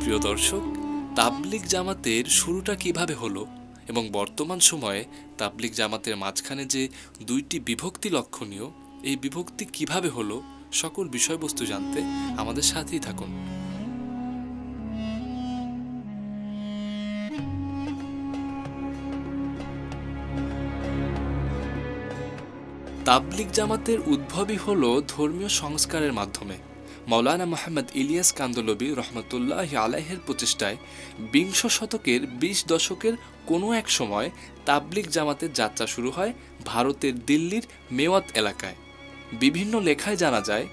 প্রিয় দর্শক তাবলিক জামাতের শুরুটা কীভাবে হলো এবং বর্তমান সময়ে তাবলিক জামাতের মাঝখানে যে দুইটি বিভক্তি লক্ষণীয়, এই বিভক্তি কীভাবে হলো, সকল বিষয়বস্তু জানতে আমাদের সাথেই থাকুন। তাবলিক জামাতের উদ্ভবই হলো ধর্মীয় সংস্কারের মাধ্যমে। মৌলানা মোহাম্মদ ইলিয়াস কান্দলবি রহমতুল্লাহ আলাহের প্রচেষ্টায় বিংশ শতকের বিশ দশকের কোনো এক সময় তাবলিক জামাতের যাত্রা শুরু হয় ভারতের দিল্লির মেওয়াত এলাকায়। বিভিন্ন লেখায় জানা যায়,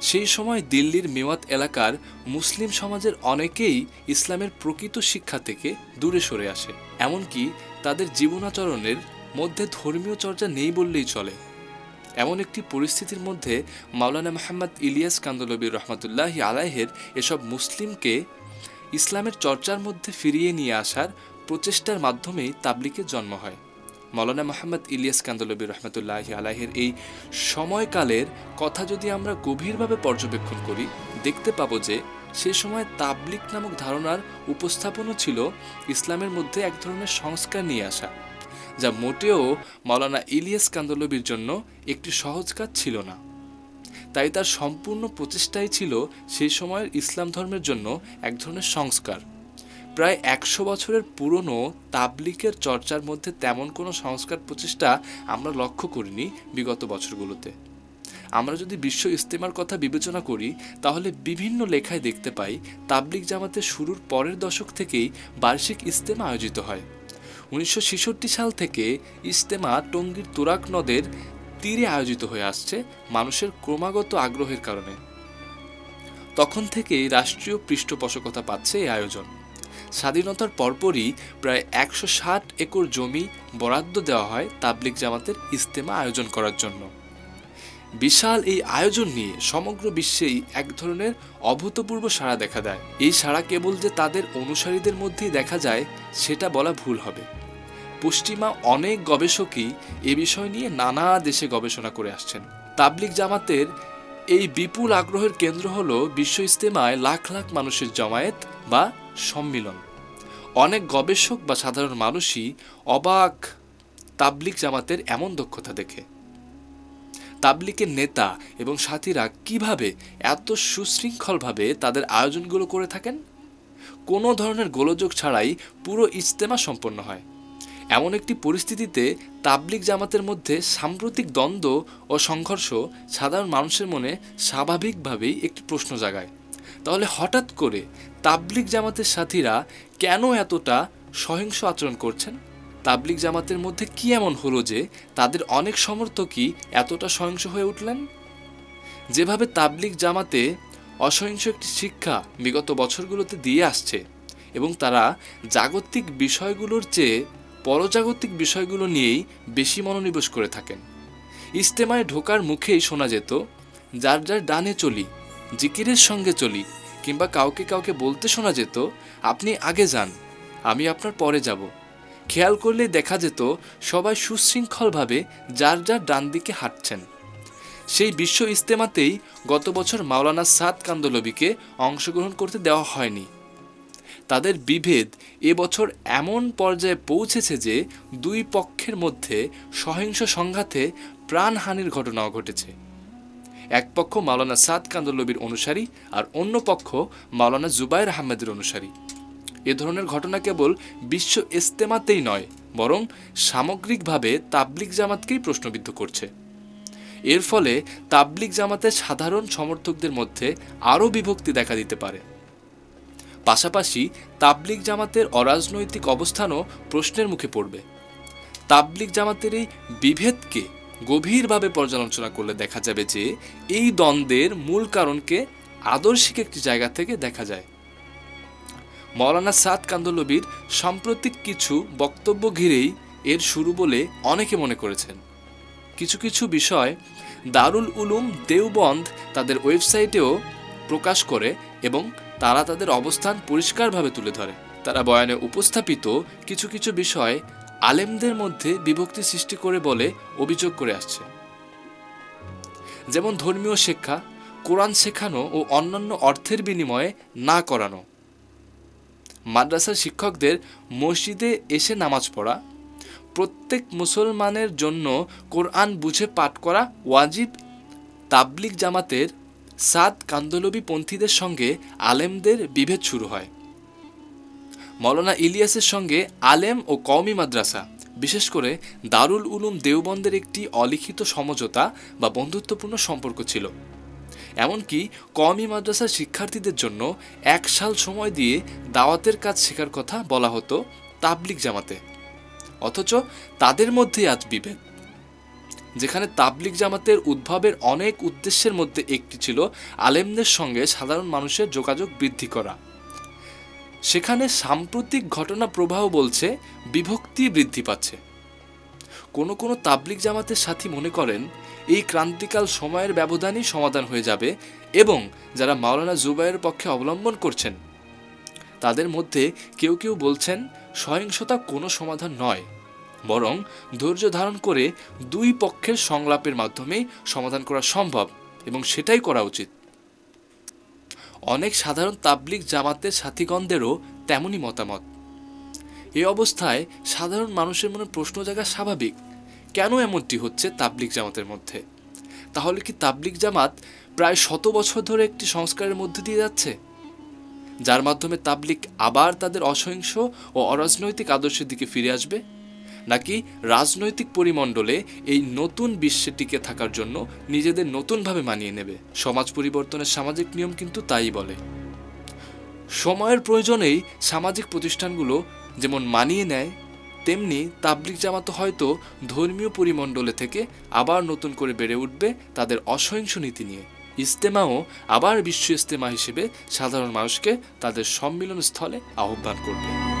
সেই সময় দিল্লির মেওয়াত এলাকার মুসলিম সমাজের অনেকেই ইসলামের প্রকৃত শিক্ষা থেকে দূরে সরে আসে। এমনকি তাদের জীবনাচরণের মধ্যে ধর্মীয় চর্চা নেই বললেই চলে। এমন একটি পরিস্থিতির মধ্যে মাওলানা মোহাম্মদ ইলিয়াস কান্দলবী রহমতুল্লাহি আলাহের এসব মুসলিমকে ইসলামের চর্চার মধ্যে ফিরিয়ে নিয়ে আসার প্রচেষ্টার মাধ্যমেই তাবলিকের জন্ম হয়। মৌলানা মোহাম্মদ ইলিয়াস কান্দলবী রহমতুল্লাহ আলাহের এই সময়কালের কথা যদি আমরা গভীরভাবে পর্যবেক্ষণ করি, দেখতে পাবো যে সে সময় তাবলিক নামক ধারণার উপস্থাপনও ছিল ইসলামের মধ্যে এক ধরনের সংস্কার নিয়ে আসা। যা মোটেও মাওলানা ইলিয়াস কান্দলবির জন্য একটি সহজ কাজ ছিল না। তাই তার সম্পূর্ণ প্রচেষ্টাই ছিল সেই সময়ের ইসলাম ধর্মের জন্য এক ধরনের সংস্কার। প্রায় একশো বছরের পুরনো তাবলিকের চর্চার মধ্যে তেমন কোনো সংস্কার প্রচেষ্টা আমরা লক্ষ্য করিনি বিগত বছরগুলোতে। আমরা যদি বিশ্ব ইস্তেমার কথা বিবেচনা করি, তাহলে বিভিন্ন লেখায় দেখতে পাই, তাবলিক জামাতে শুরুর পরের দশক থেকেই বার্ষিক ইস্তেমা আয়োজিত হয়। উনিশশো ছেষট্টি সাল থেকে ইস্তেমা টঙ্গীর তুরাক নদের তীরে আয়োজিত হয়ে আসছে মানুষের ক্রমাগত আগ্রহের কারণে। তখন থেকেই রাষ্ট্রীয় পৃষ্ঠপোষকতা পাচ্ছে এই আয়োজন। স্বাধীনতার পরপরই প্রায় একশো ষাট একর জমি বরাদ্দ দেওয়া হয় তাবলিক জামাতের ইস্তেমা আয়োজন করার জন্য। বিশাল এই আয়োজন নিয়ে সমগ্র বিশ্বেই এক ধরনের অভূতপূর্ব সাড়া দেখা দেয়। এই সাড়া কেবল যে তাদের অনুসারীদের মধ্যেই দেখা যায়, সেটা বলা ভুল হবে। পশ্চিমা অনেক গবেষকই এ বিষয় নিয়ে নানা দেশে গবেষণা করে আসছেন। তাবলিক জামাতের এই বিপুল আগ্রহের কেন্দ্র হল বিশ্ব ইস্তেমায় লাখ লাখ মানুষের জমায়েত বা সম্মিলন। অনেক গবেষক বা সাধারণ মানুষই অবাক তাবলিক জামাতের এমন দক্ষতা দেখে। তাবলিকের নেতা এবং সাথীরা কীভাবে এত সুশৃঙ্খলভাবে তাদের আয়োজনগুলো করে থাকেন? কোনো ধরনের গোলযোগ ছাড়াই পুরো ইজতেমা সম্পন্ন হয়। এমন একটি পরিস্থিতিতে তাবলিক জামাতের মধ্যে সাম্প্রতিক দ্বন্দ্ব ও সংঘর্ষ সাধারণ মানুষের মনে স্বাভাবিকভাবেই একটি প্রশ্ন জাগায়। তাহলে হঠাৎ করে তাবলিক জামাতের সাথীরা কেন এতটা সহিংস আচরণ করছেন? তাবলিক জামাতের মধ্যে কি এমন হলো যে তাদের অনেক সমর্থকই এতটা সহিংস হয়ে উঠলেন? যেভাবে তাবলিক জামাতে অসহিংস একটি শিক্ষা বিগত বছরগুলোতে দিয়ে আসছে এবং তারা জাগতিক বিষয়গুলোর চেয়ে পরজাগতিক বিষয়গুলো নিয়েই বেশি মনোনিবেশ করে থাকেন। ইস্তেমায় ঢোকার মুখেই শোনা যেত, যার যার ডানে চলি, জিকিরের সঙ্গে চলি, কিংবা কাউকে কাউকে বলতে শোনা যেত, আপনি আগে যান, আমি আপনার পরে যাব। খেয়াল করলে দেখা যেত, সবাই সুশৃঙ্খলভাবে যার যার ডান দিকে হাঁটছেন। সেই বিশ্ব ইস্তেমাতেই গত বছর মাওলানা সাদ কান্দলবিকে অংশগ্রহণ করতে দেওয়া হয়নি। তাদের বিভেদ এবছর এমন পর্যায়ে পৌঁছেছে যে দুই পক্ষের মধ্যে সহিংস সংঘাতে প্রাণহানির ঘটনাও ঘটেছে। এক পক্ষ মাওলানা সাদ কান্দলবির অনুসারী আর অন্য পক্ষ মাওলানা জুবাইর আহমেদের অনুসারী। এ ধরনের ঘটনা কেবল বিশ্ব ইস্তেমাতেই নয়, বরং সামগ্রিকভাবে তাবলিক জামাতকেই প্রশ্নবিদ্ধ করছে। এর ফলে তাবলিক জামাতের সাধারণ সমর্থকদের মধ্যে আরও বিভক্তি দেখা দিতে পারে। পাশাপাশি তাবলিক জামাতের অরাজনৈতিক অবস্থানও প্রশ্নের মুখে পড়বে। তাবলিক জামাতের এই বিভেদকে গভীরভাবে পর্যালোচনা করলে দেখা যাবে যে এই দ্বন্দ্বের মূল কারণকে আদর্শিক একটি জায়গা থেকে দেখা যায়। মৌলানা সাদ কান্দলবির সাম্প্রতিক কিছু বক্তব্য ঘিরেই এর শুরু বলে অনেকে মনে করেছেন। কিছু কিছু বিষয় দারুল উলুম দেওবন্ধ তাদের ওয়েবসাইটেও প্রকাশ করে এবং তারা তাদের অবস্থান পরিষ্কারভাবে তুলে ধরে। তারা বয়ানে উপস্থাপিত কিছু কিছু বিষয় আলেমদের মধ্যে বিভক্তি সৃষ্টি করে বলে অভিযোগ করে আসছে। যেমন ধর্মীয় শিক্ষা, কোরআন শেখানো ও অন্যান্য অর্থের বিনিময়ে না করানো। মাদ্রাসার শিক্ষকদের মসজিদে এসে নামাজ পড়া। প্রত্যেক মুসলমানের জন্য কোরআন বুঝে পাঠ করা ওয়াজিব। তাবলিক জামাতের সাদ কান্দলবি পন্থীদের সঙ্গে আলেমদের বিভেদ শুরু হয়। মৌলানা ইলিয়াসের সঙ্গে আলেম ও কওমি মাদ্রাসা, বিশেষ করে দারুল উলুম দেওবন্দের একটি অলিখিত সমঝোতা বা বন্ধুত্বপূর্ণ সম্পর্ক ছিল। এমনকি কওমি মাদ্রাসার শিক্ষার্থীদের জন্য এক সাল সময় দিয়ে দাওয়াতের কাজ শেখার কথা বলা হতো তাবলিক জামাতে। অথচ তাদের মধ্যেই আজ বিভেদ। যেখানে তাবলিক জামাতের উদ্ভবের অনেক উদ্দেশ্যের মধ্যে একটি ছিল আলেমদের সঙ্গে সাধারণ মানুষের যোগাযোগ বৃদ্ধি করা। সেখানে সাম্প্রতিক ঘটনা প্রবাহ বলছে বিভক্তি বৃদ্ধি পাচ্ছে। কোনো কোনো তাবলিক জামাতের সাথী মনে করেন, এই ক্রান্তিকাল সময়ের ব্যবধানই সমাধান হয়ে যাবে এবং যারা মাওলানা জুবাইয়ের পক্ষে অবলম্বন করছেন, তাদের মধ্যে কেউ কেউ বলছেন সহিংসতা কোনো সমাধান নয়। বরং ধৈর্য ধারণ করে দুই পক্ষের সংলাপের মাধ্যমেই সমাধান করা সম্ভব এবং সেটাই করা উচিত। অনেক সাধারণ তাবলিক জামাতের সাথীগণদেরও তেমনই মতামত। এই অবস্থায় সাধারণ মানুষের মনে প্রশ্ন জাগা স্বাভাবিক। কেন এমনটি হচ্ছে তাবলিক জামাতের মধ্যে? তাহলে কি তাবলিক জামাত প্রায় শত বছর ধরে একটি সংস্কারের মধ্যে দিয়ে যাচ্ছে? যার মাধ্যমে তাবলিক আবার তাদের অসহিংস ও অরাজনৈতিক আদর্শের দিকে ফিরে আসবে? নাকি রাজনৈতিক পরিমণ্ডলে এই নতুন বিশ্বে টিকে থাকার জন্য নিজেদের নতুনভাবে মানিয়ে নেবে? সমাজ পরিবর্তনের সামাজিক নিয়ম কিন্তু তাই বলে। সময়ের প্রয়োজনেই সামাজিক প্রতিষ্ঠানগুলো যেমন মানিয়ে নেয়, তেমনি তাবলিক জামাত হয়তো ধর্মীয় পরিমণ্ডলে থেকে আবার নতুন করে বেড়ে উঠবে তাদের অসহিংস নীতি নিয়ে। ইস্তেমাও আবার বিশ্ব ইস্তেমা হিসেবে সাধারণ মানুষকে তাদের সম্মিলন স্থলে আহ্বান করবে।